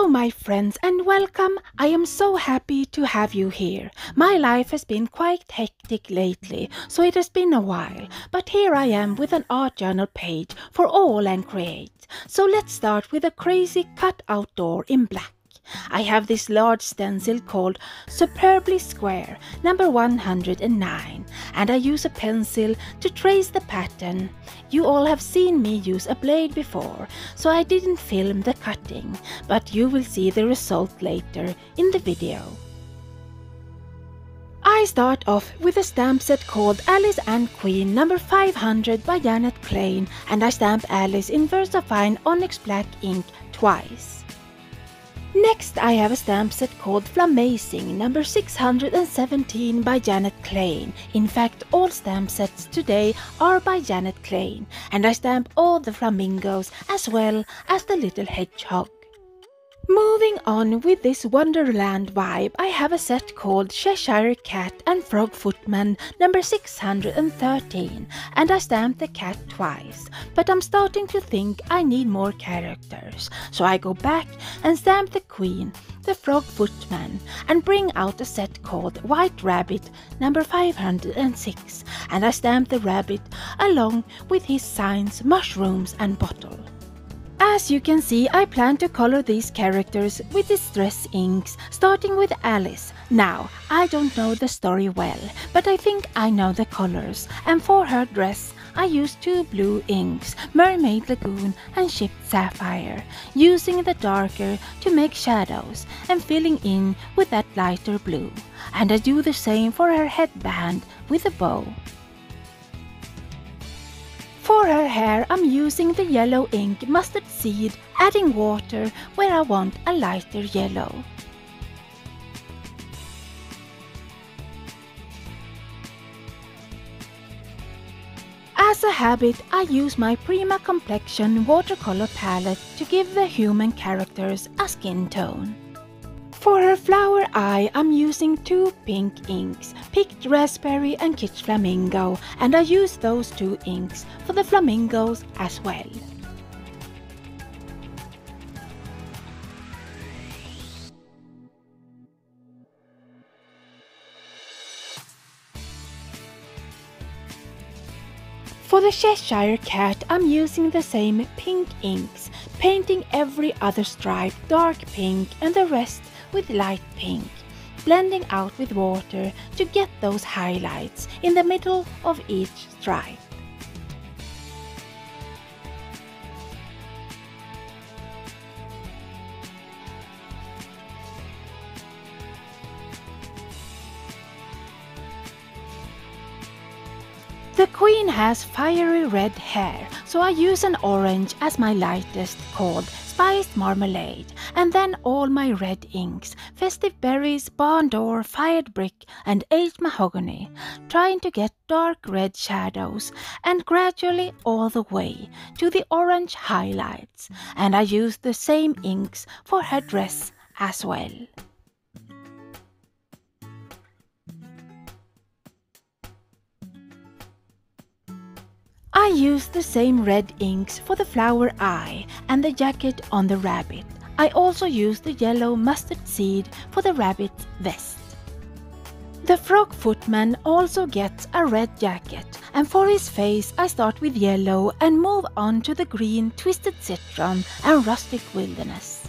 Hello, my friends, and welcome. I am so happy to have you here. My life has been quite hectic lately, so it has been a while, but here I am with an art journal page for AALL and Create. So let's start with a crazy cut out door in black. I have this large stencil called Superbly Square number 109 and I use a pencil to trace the pattern. You all have seen me use a blade before, so I didn't film the cutting, but you will see the result later in the video. I start off with a stamp set called Alice and Queen number 500 by Janet Klein and I stamp Alice in VersaFine Onyx Black ink twice. Next I have a stamp set called Flamazing number 617 by Janet Klein. In fact all stamp sets today are by Janet Klein and I stamp all the flamingos as well as the little hedgehog. Moving on with this Wonderland vibe, I have a set called Cheshire Cat and Frog Footman number 613 and I stamped the cat twice, but I'm starting to think I need more characters, so I go back and stamp the Queen, the Frog Footman and bring out a set called White Rabbit number 506 and I stamp the rabbit along with his signs, mushrooms and bottle. As you can see, I plan to color these characters with distress inks, starting with Alice. Now, I don't know the story well, but I think I know the colors, and for her dress, I used two blue inks, Mermaid Lagoon and Chipped Sapphire, using the darker to make shadows and filling in with that lighter blue. And I do the same for her headband with a bow. Hair, I'm using the yellow ink mustard seed, adding water where I want a lighter yellow. As a habit, I use my Prima Complexion watercolor palette to give the human characters a skin tone. For her flower eye, I'm using two pink inks, Picked Raspberry and Kitsch Flamingo, and I use those two inks for the flamingos as well. For the Cheshire Cat, I'm using the same pink inks, painting every other stripe dark pink and the rest with light pink, blending out with water to get those highlights in the middle of each stripe. The queen has fiery red hair, so I use an orange as my lightest called spiced marmalade, and then all my red inks, festive berries, barn door, fired brick, and aged mahogany, trying to get dark red shadows, and gradually all the way to the orange highlights, and I use the same inks for her dress as well. Used the same red inks for the flower eye and the jacket on the rabbit. I also used the yellow mustard seed for the rabbit's vest. The frog footman also gets a red jacket and for his face I start with yellow and move on to the green twisted citron and rustic wilderness.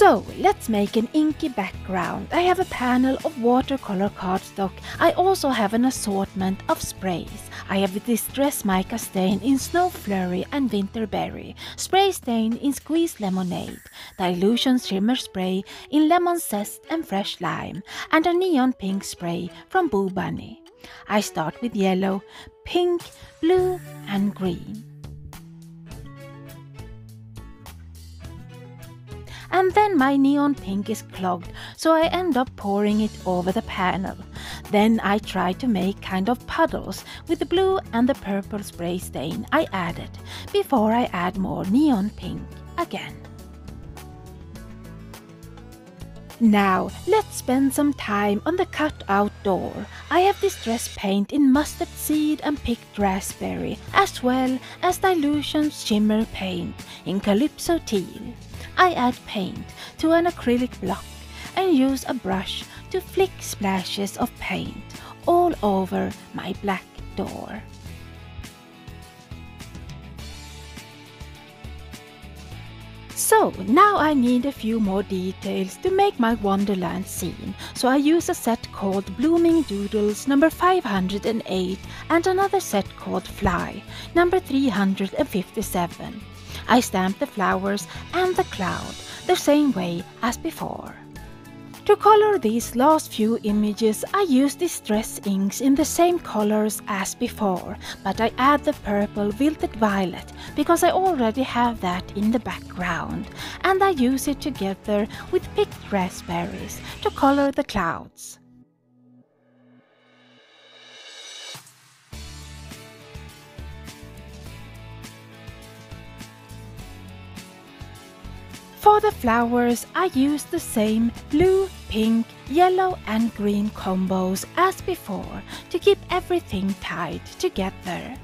So let's make an inky background. I have a panel of watercolor cardstock. I also have an assortment of sprays. I have Distress Mica Stain in Snow Flurry and Winterberry, Spray Stain in Squeezed Lemonade, Dylusions Shimmer Spray in Lemon Zest and Fresh Lime, and a Neon Pink Spray from Boo Bunny. I start with yellow, pink, blue and green. And then my neon pink is clogged, so I end up pouring it over the panel. Then I try to make kind of puddles with the blue and the purple spray stain I added, before I add more neon pink again. Now, let's spend some time on the cutout door, I have distress paint in mustard seed and picked raspberry, as well as Dylusions shimmer paint in calypso teal. I add paint to an acrylic block and use a brush to flick splashes of paint all over my black door. So now I need a few more details to make my Wonderland scene, so I use a set called Blooming Doodles number 508 and another set called Fly number 357. I stamp the flowers and the cloud the same way as before. To color these last few images I use distress inks in the same colors as before, but I add the purple wilted violet because I already have that in the background, and I use it together with picked raspberries to color the clouds. For the flowers, I use the same blue, pink, yellow and green combos as before to keep everything tied together.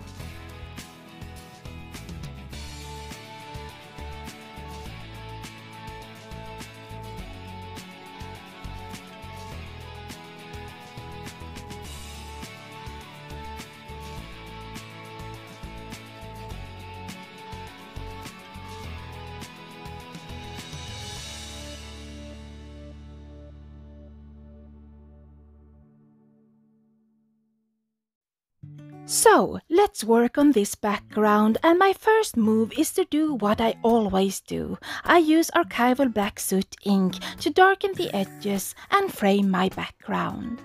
So, let's work on this background and my first move is to do what I always do. I use archival black soot ink to darken the edges and frame my background.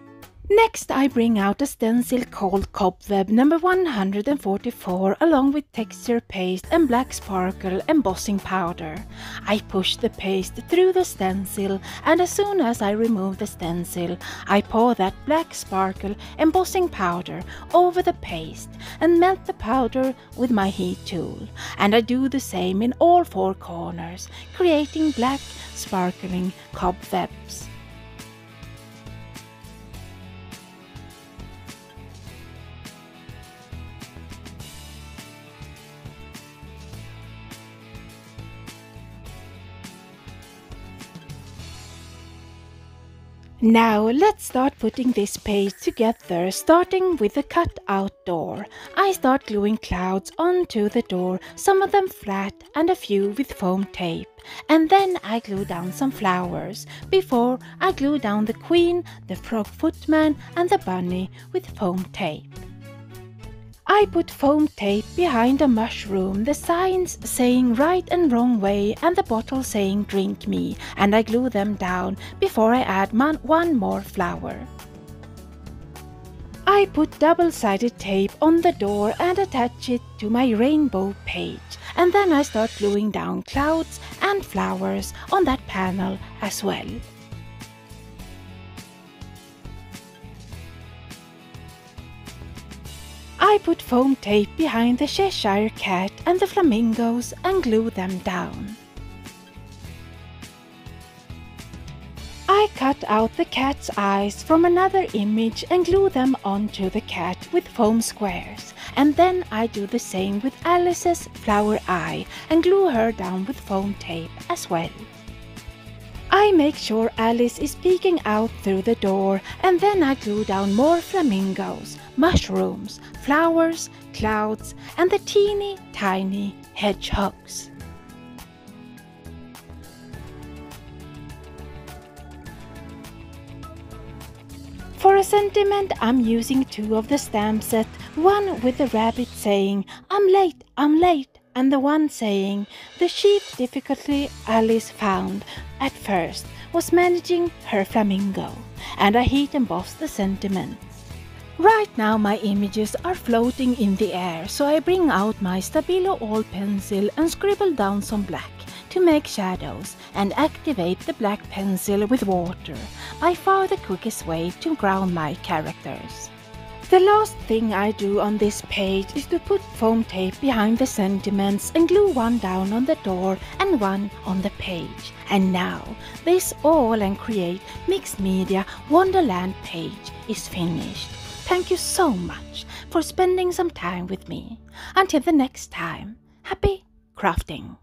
Next I bring out a stencil called Cobweb number 144 along with texture paste and black sparkle embossing powder. I push the paste through the stencil and as soon as I remove the stencil I pour that black sparkle embossing powder over the paste and melt the powder with my heat tool. And I do the same in all four corners, creating black sparkling cobwebs. Now let's start putting this page together starting with the cut out door. I start gluing clouds onto the door, some of them flat and a few with foam tape. And then I glue down some flowers before I glue down the queen, the frog footman and the bunny with foam tape. I put foam tape behind a mushroom, the signs saying right and wrong way and the bottle saying drink me, and I glue them down before I add one more flower. I put double-sided tape on the door and attach it to my rainbow page, and then I start gluing down clouds and flowers on that panel as well. I put foam tape behind the Cheshire cat and the flamingos and glue them down. I cut out the cat's eyes from another image and glue them onto the cat with foam squares. And then I do the same with Alice's flower eye and glue her down with foam tape as well. I make sure Alice is peeking out through the door and then I glue down more flamingos, mushrooms, flowers, clouds and the teeny tiny hedgehogs. For a sentiment I'm using two of the stamp set, one with the rabbit saying I'm late, I'm late and the one saying the chief difficulty Alice found at first was managing her flamingo, and I heat emboss the sentiments. Right now my images are floating in the air, so I bring out my Stabilo All pencil and scribble down some black to make shadows and activate the black pencil with water, by far the quickest way to ground my characters. The last thing I do on this page is to put foam tape behind the sentiments and glue one down on the door and one on the page. And now, this AALL and Create mixed media Wonderland page is finished. Thank you so much for spending some time with me. Until the next time, happy crafting.